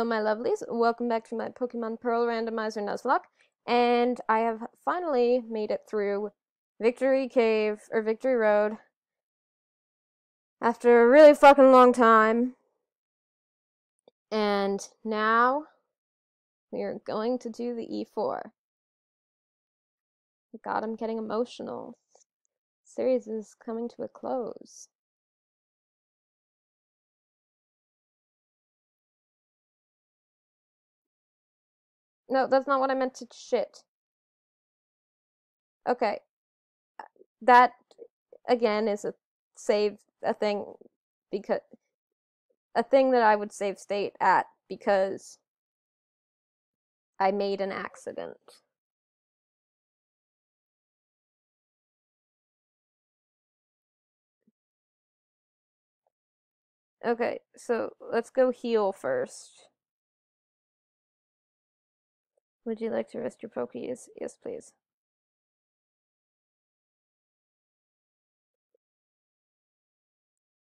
Hello, my lovelies. Welcome back to my Pokemon Pearl Randomizer Nuzlocke. And I have finally made it through Victory Cave, or Victory Road, after a really fucking long time. And now we are going to do the E4. God, I'm getting emotional. Series is coming to a close. No, that's not what I meant to shit. Okay. Uh, that again is a save a thing because a thing that I would save state at because I made an accident. Okay, so let's go heal first. Would you like to rest your pokies? Yes, please.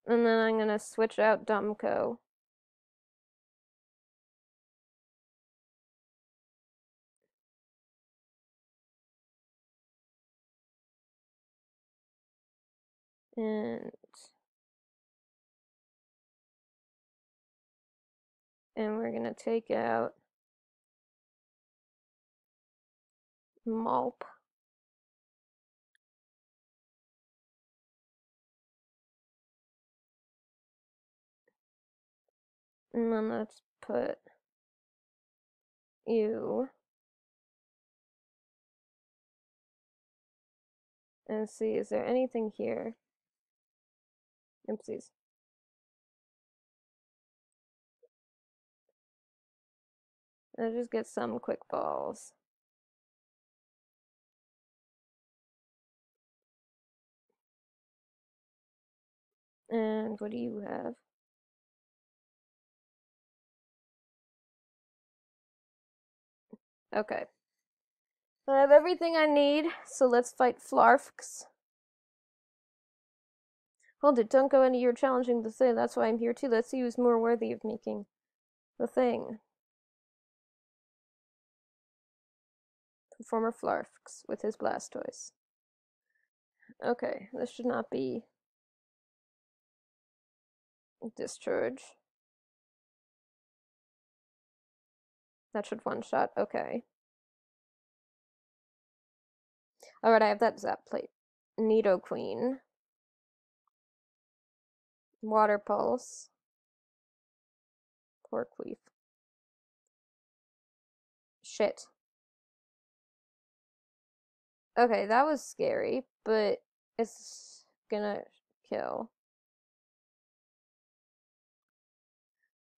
And then I'm gonna switch out Dumco. And and we're gonna take out Malp. And then let's put you and see is there anything here? Oopsies. I'll just get some quick balls. And what do you have? Okay. I have everything I need, so let's fight Flarfks. Hold it, don't go any you're challenging the thing, that's why I'm here too. Let's see who's more worthy of making the thing. Performer Flarfks with his Blastoise. Okay, this should not be discharge. That should one shot. Okay. Alright, I have that Zap plate. Nidoqueen. Water Pulse. Porkweef. Shit. Okay, that was scary, but it's gonna kill.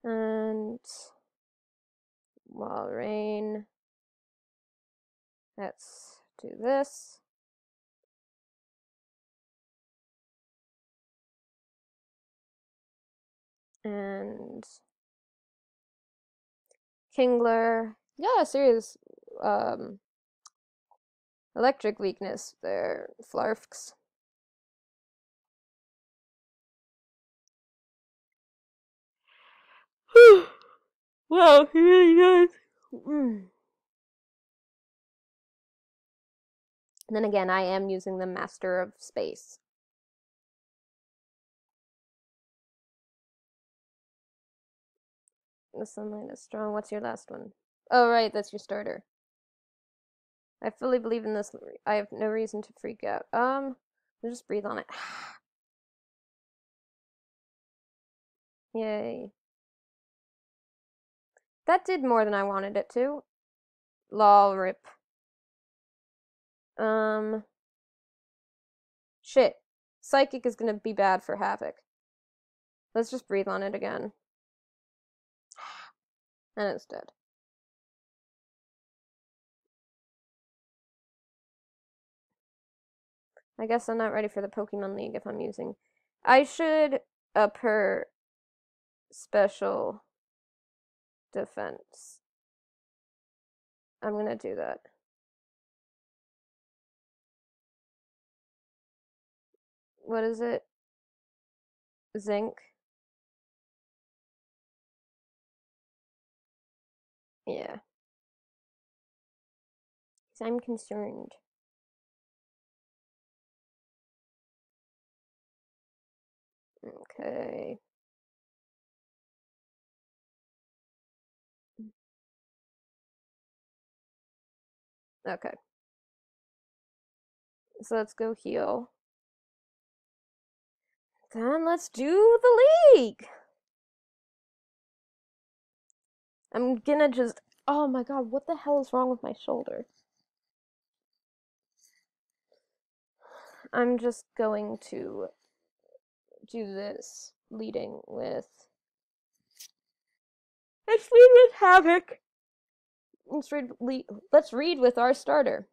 And Walrein. Let's do this. And Kingler. Yeah, serious um electric weakness there, Flarfks. wow, he really does. And then again, I am using the Master of Space. The sunlight is strong. What's your last one? Oh, right, that's your starter. I fully believe in this. I have no reason to freak out. Um, I'll just breathe on it. Yay. That did more than I wanted it to. Lol, rip. Um, shit. Psychic is gonna be bad for Havoc. Let's just breathe on it again. And it's dead. I guess I'm not ready for the Pokemon League if I'm using. I should up her special defense. I'm gonna do that. What is it? Zinc. Yeah. Because I'm concerned. Okay. Okay. So let's go heal. Then let's do the league. I'm gonna just. Oh my god, what the hell is wrong with my shoulder? I'm just going to do this, leading with. Let's lead with Havoc. Let's read. Let's read with our starter.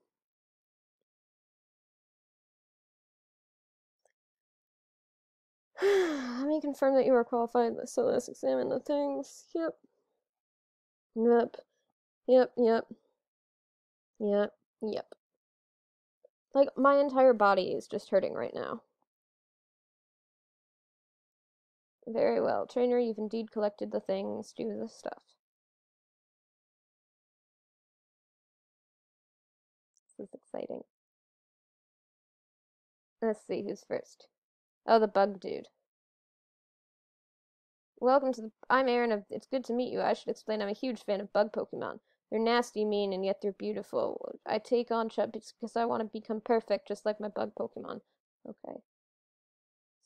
Let me confirm that you are qualified, so let's examine the things. Yep. Yep. Yep, yep. Yep, yep. Like, my entire body is just hurting right now. Very well. Trainer, you've indeed collected the things. Do the stuff. Let's see who's first. Oh, the bug dude. Welcome to the. I'm Aaron of. It's good to meet you. I should explain I'm a huge fan of bug Pokemon. They're nasty, mean, and yet they're beautiful. I take on Chubbies because I want to become perfect, just like my bug Pokemon. Okay.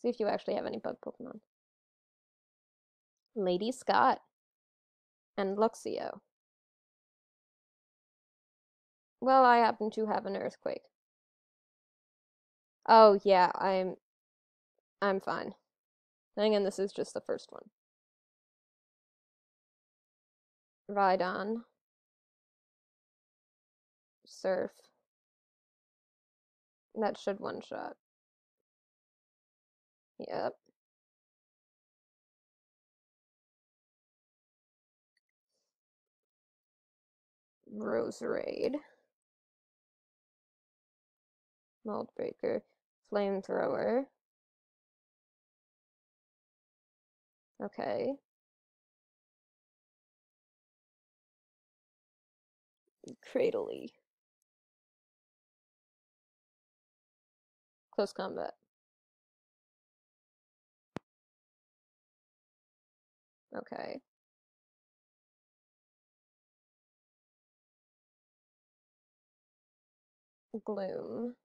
See if you actually have any bug Pokemon. Lady Scott. And Luxio. Well, I happen to have an earthquake. Oh, yeah, I'm. I'm fine. And again, this is just the first one. Ride on. Surf. That should one shot. Yep. Roserade. Mold Breaker. Flamethrower. Okay. Cradily. Close combat. Okay. Gloom.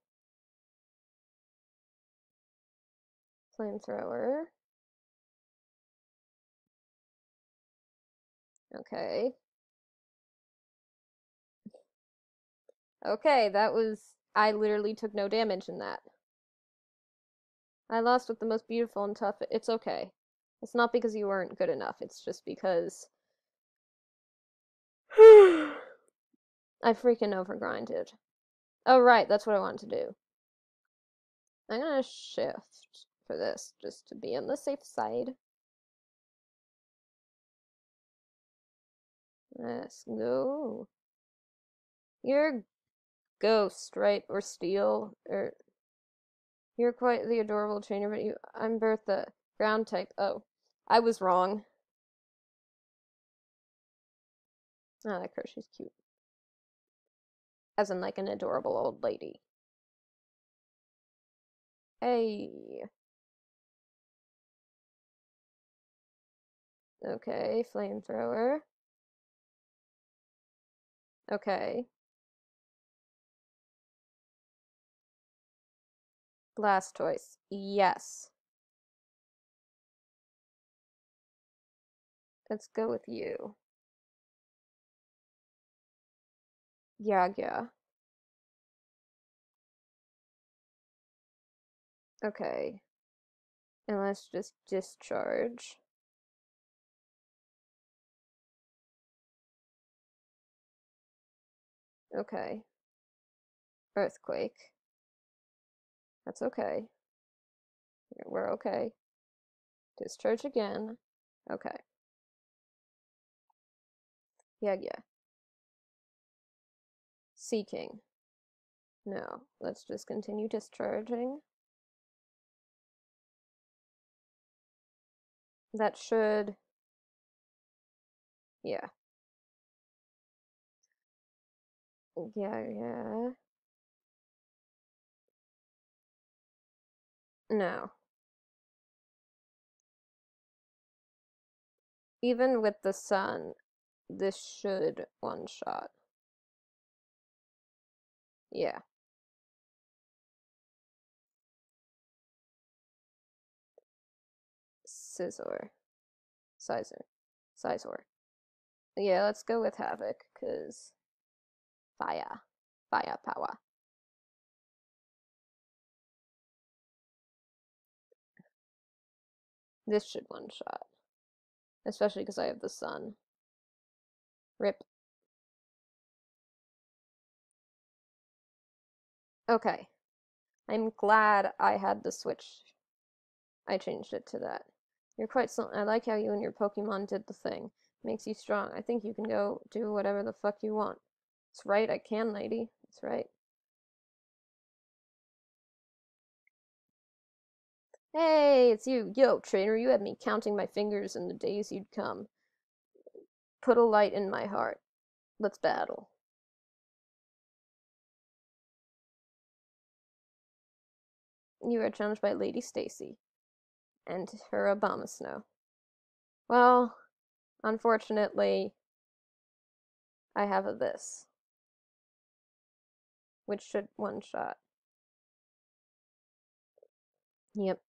Flamethrower. Okay. Okay, that was. I literally took no damage in that. I lost with the most beautiful and tough. It's okay. It's not because you weren't good enough, it's just because. I freaking overgrinded. Oh, right, that's what I want to do. I'm gonna shift for this, just to be on the safe side. Let's go. You're ghost, right? Or steel, or you're quite the adorable trainer, but you I'm Bertha. Ground type. Oh. I was wrong. Oh, that She's cute. As in like an adorable old lady. Hey. Okay, flamethrower. Okay. Blastoise. Yes. Let's go with you. Yeah, yeah. Okay. And let's just discharge. Okay. Earthquake. That's okay. We're okay. Discharge again. Okay. Yeah, yeah. Seeking. No, let's just continue discharging. That should. Yeah. Yeah, yeah. No. Even with the sun, this should one shot. Yeah. Scizor. Sizer. Sizor. Yeah, let's go with Havoc, because fire. Fire power. This should one shot. Especially because I have the sun. Rip. Okay. I'm glad I had the switch. I changed it to that. You're quite so I like how you and your Pokemon did the thing. Makes you strong. I think you can go do whatever the fuck you want. That's right, I can, lady. That's right. Hey, it's you. Yo, trainer, you had me counting my fingers in the days you'd come. Put a light in my heart. Let's battle. You are challenged by Lady Stacy and her Abomasnow. Well, unfortunately, I have a this, which should one shot. Yep.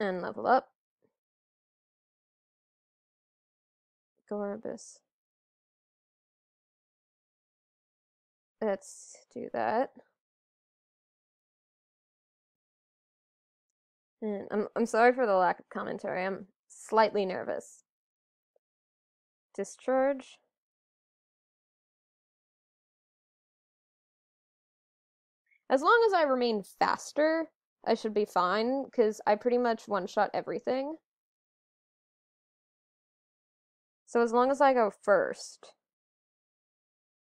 And level up. Gorbis. Let's do that. And I'm I'm sorry for the lack of commentary. I'm slightly nervous. Discharge. As long as I remain faster, I should be fine, because I pretty much one-shot everything. So as long as I go first,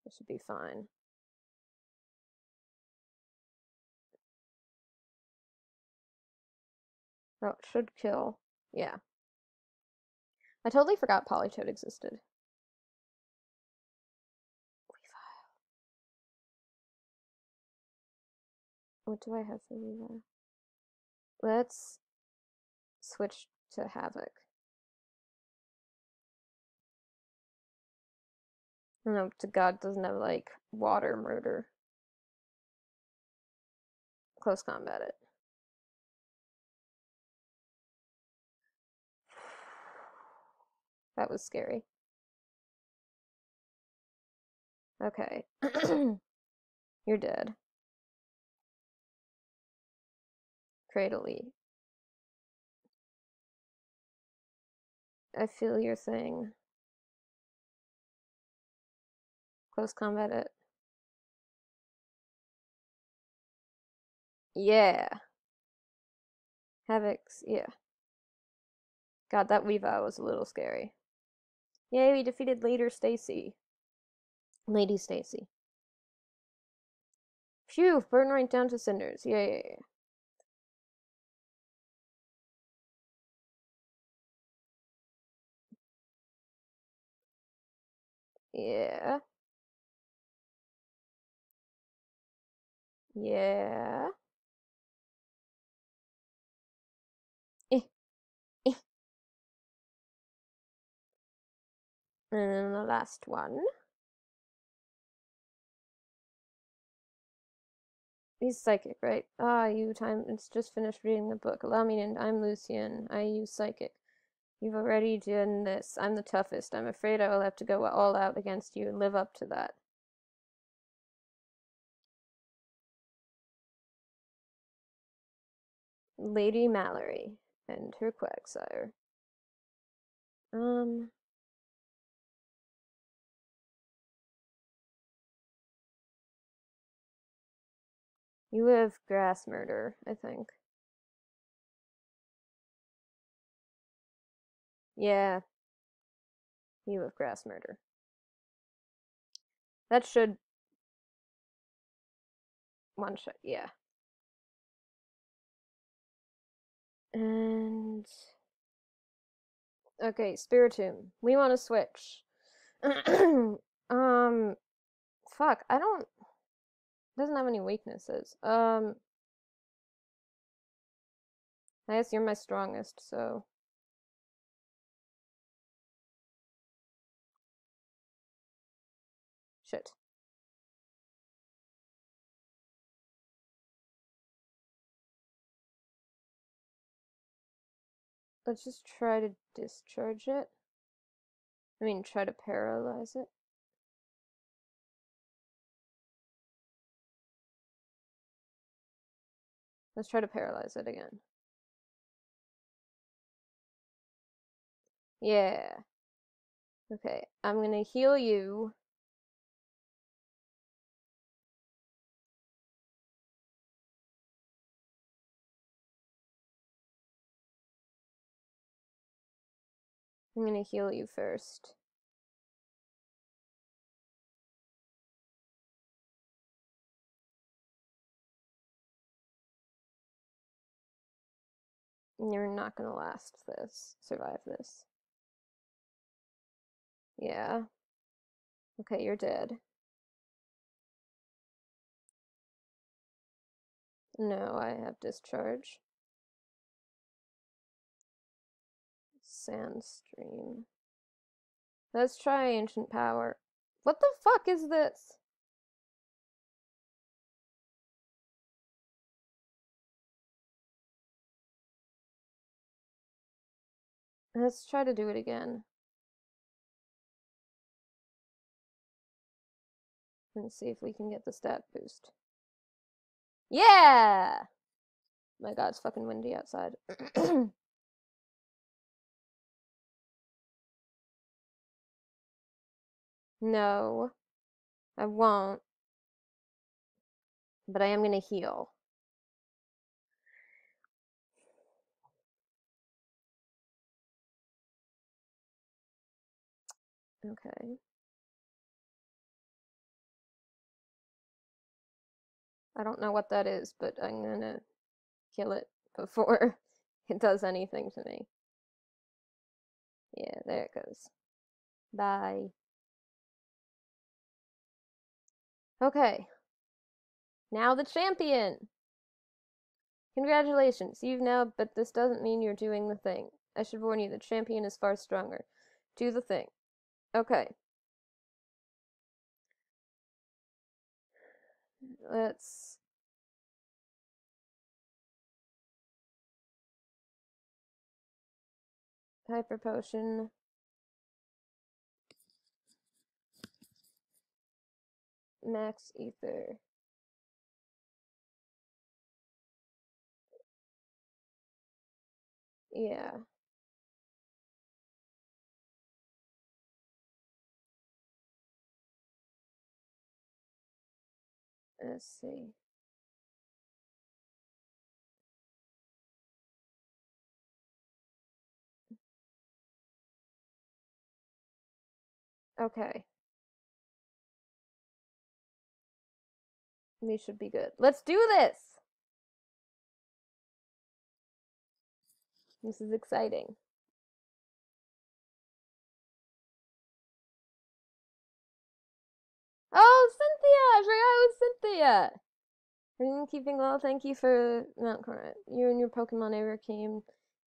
I should be fine. Oh, it should kill. Yeah. I totally forgot Politoed existed. What do I have for Weavile? Let's switch to Havoc. No, to God doesn't have like water murder. Close combat it. That was scary. Okay. You're dead. Cradily. I feel your thing. Close combat it. Yeah. Havoc's, yeah. God, that Weavile was a little scary. Yay, we defeated Later Stacy. Lady Stacy. Phew, burn right down to cinders. Yay. Yeah. Yeah. Eh. Eh. And then the last one. He's psychic, right? Ah, you time it's just finished reading the book. Allow me in. I'm Lucian. I use psychic. You've already done this. I'm the toughest. I'm afraid I will have to go all out against you and live up to that. Lady Mallory and her Quagsire. Um. You have grass murder, I think. Yeah. You have grass murder. That should one shot, yeah. And okay, Spiritomb. We want to switch. Um, fuck, I don't. Doesn't have any weaknesses. Um, I guess you're my strongest, so. Shit. Let's just try to discharge it. I mean, try to paralyze it. Let's try to paralyze it again. Yeah. Okay, I'm gonna heal you. I'm gonna heal you first. You're not gonna last this, survive this. Yeah. Okay, you're dead. No, I have discharge. Sandstream. Let's try ancient power. What the fuck is this? Let's try to do it again. And see if we can get the stat boost. Yeah! My god, it's fucking windy outside. no, I won't. But I am gonna heal. Okay. I don't know what that is, but I'm gonna kill it before it does anything to me. Yeah, there it goes. Bye. Okay. Now the champion! Congratulations, you've now, but this doesn't mean you're doing the thing. I should warn you, the champion is far stronger. Do the thing. Okay. Let's hyper potion. Max ether. Yeah. Let's see. Okay. We should be good. Let's do this! This is exciting. Oh, Cynthia! I forgot it was Cynthia! Ring keeping well, thank you for Mount Coronet. You and your Pokemon ever came.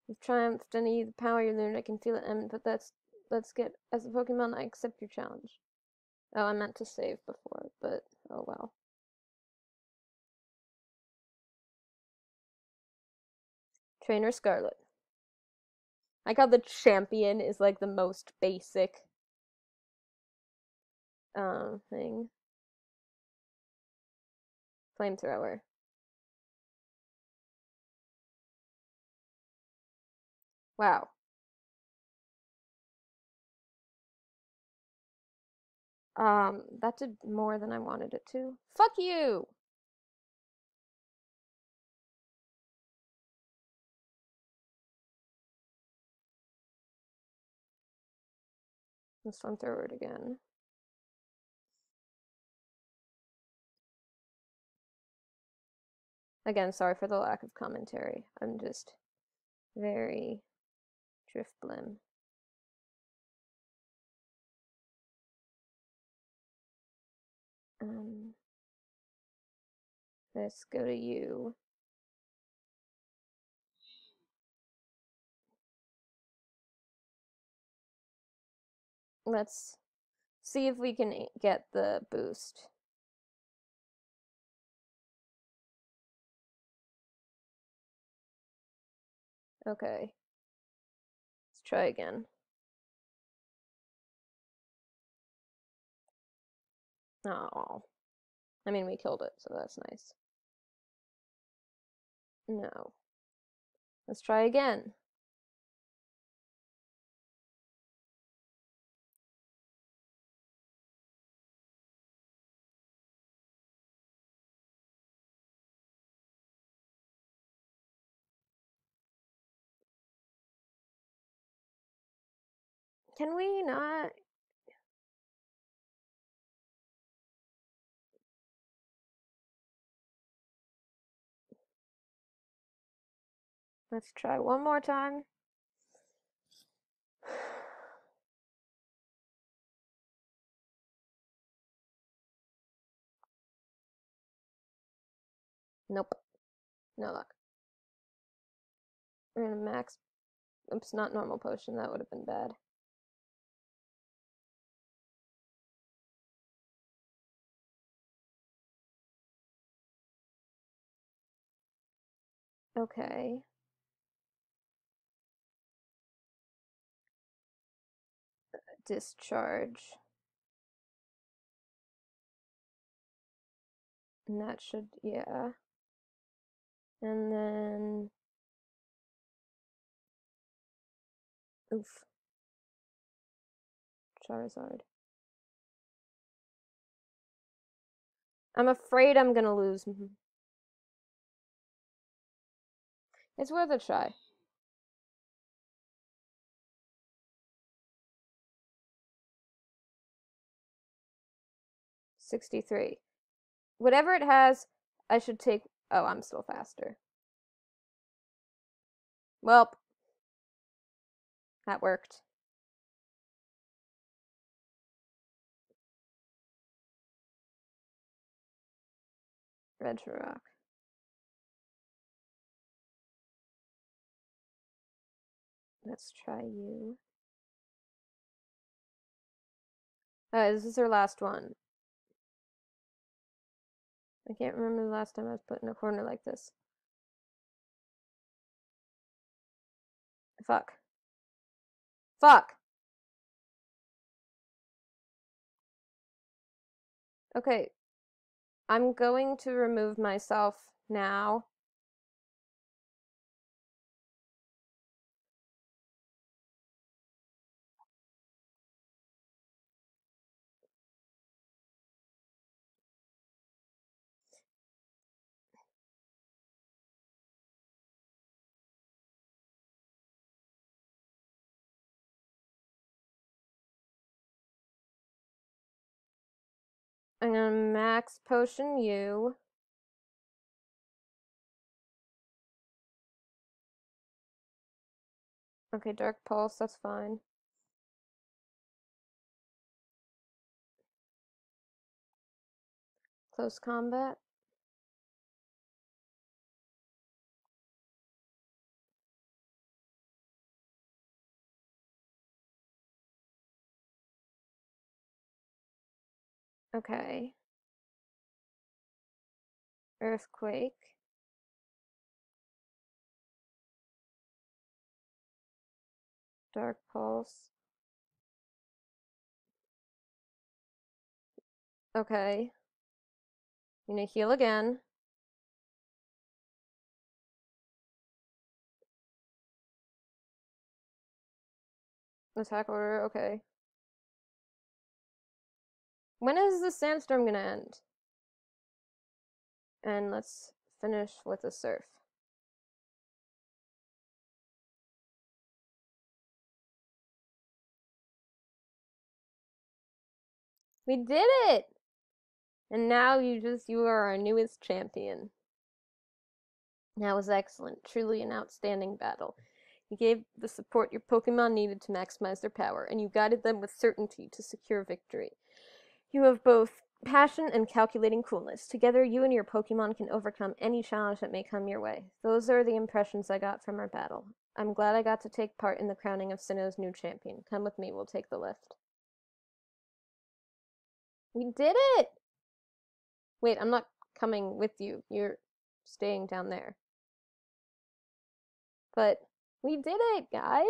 You've triumphed any the power you learned. I can feel it, but that's let's get as a Pokemon, I accept your challenge. Oh, I meant to save before, but oh well. Trainer Scarlet. I got the champion is like the most basic um thing. Flamethrower. Wow. Um, that did more than I wanted it to. Fuck you! Let's flamethrower it again. Again, sorry for the lack of commentary. I'm just very drift blim. Um, let's go to you. Let's see if we can get the boost. Okay. Let's try again. Oh. I mean, we killed it, so that's nice. No. Let's try again. Can we not? Let's try one more time. Nope. No luck. We're gonna max. Oops, not normal potion. That would have been bad. Okay. Uh, discharge. And that should, yeah. And then. Oof. Charizard. I'm afraid I'm gonna lose. It's worth a try. Sixty-three. Whatever it has, I should take. Oh, I'm still faster. Well, that worked. Regirock. Let's try you. Uh, this is our last one. I can't remember the last time I was put in a corner like this. Fuck. Fuck! Okay. I'm going to remove myself now. I'm gonna max potion you. Okay, Dark Pulse, that's fine. Close combat. Okay. Earthquake. Dark Pulse. Okay. I'm gonna heal again. Attack order, okay. When is the sandstorm gonna end? And let's finish with a surf. We did it! And now you just, you are our newest champion. That was excellent. Truly an outstanding battle. You gave the support your Pokemon needed to maximize their power, and you guided them with certainty to secure victory. You have both passion and calculating coolness. Together, you and your Pokemon can overcome any challenge that may come your way. Those are the impressions I got from our battle. I'm glad I got to take part in the crowning of Sinnoh's new champion. Come with me, we'll take the lift. We did it! Wait, I'm not coming with you. You're staying down there. But we did it, guys!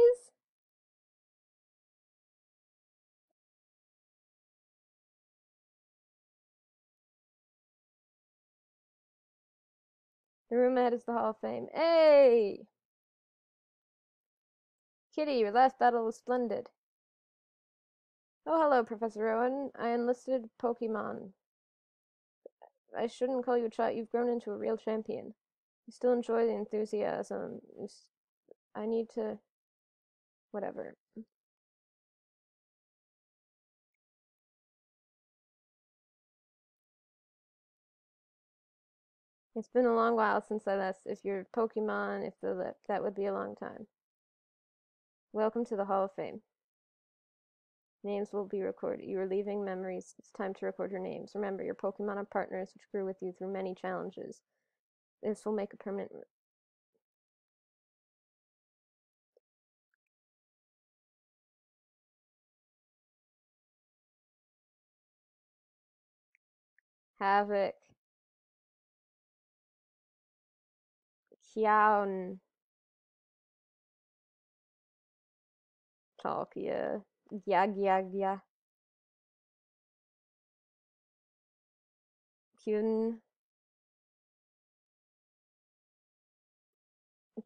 The room ahead is the Hall of Fame. Hey! Kitty, your last battle was splendid. Oh, hello, Professor Rowan. I enlisted Pokemon. I shouldn't call you a child. You've grown into a real champion. You still enjoy the enthusiasm. I need to. Whatever. It's been a long while since I last. If you're Pokemon, if the lip, that would be a long time. Welcome to the Hall of Fame. Names will be recorded. You are leaving memories. It's time to record your names. Remember, your Pokemon are partners which grew with you through many challenges. This will make a permanent. Havoc. Kiaun. Talkia. Yag yag ya. Kyun.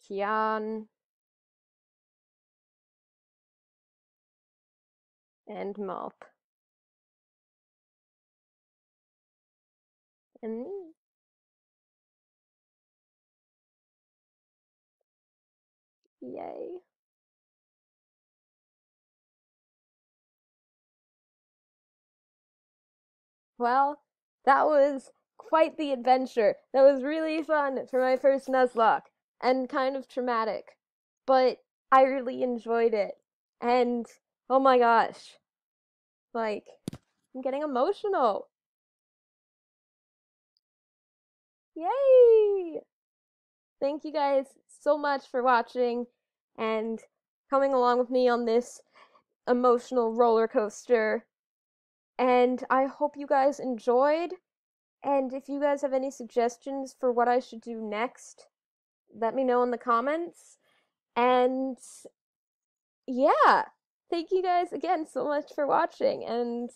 Kian. And Mop. And me. Yay. Well, that was quite the adventure. That was really fun for my first Nuzlocke and kind of traumatic, but I really enjoyed it. And oh my gosh, like, I'm getting emotional. Yay! Thank you guys so much for watching and coming along with me on this emotional roller coaster. And I hope you guys enjoyed. And if you guys have any suggestions for what I should do next, let me know in the comments. And yeah, thank you guys again so much for watching and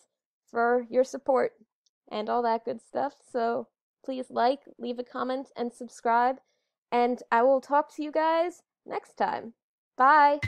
for your support and all that good stuff. So please like, leave a comment, and subscribe. And I will talk to you guys next time. Bye.